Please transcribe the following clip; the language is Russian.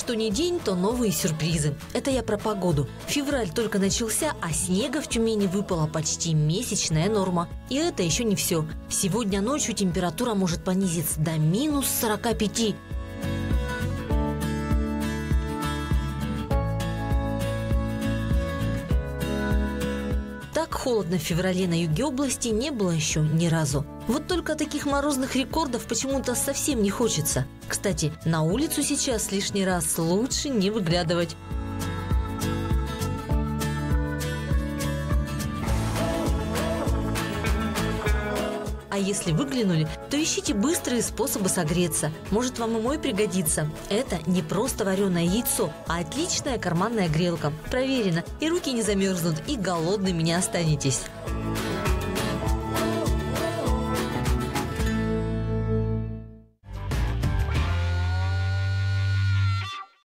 Что не день, то новые сюрпризы. Это я про погоду. Февраль только начался, а снега в Тюмени выпала почти месячная норма. И это еще не все. Сегодня ночью температура может понизиться до минус 45. Так холодно в феврале на юге области не было еще ни разу. Вот только таких морозных рекордов почему-то совсем не хочется. Кстати, на улицу сейчас лишний раз лучше не выглядывать. Если выглянули, то ищите быстрые способы согреться. Может, вам и мой пригодится. Это не просто вареное яйцо, а отличная карманная грелка. Проверено. И руки не замерзнут, и голодными не останетесь.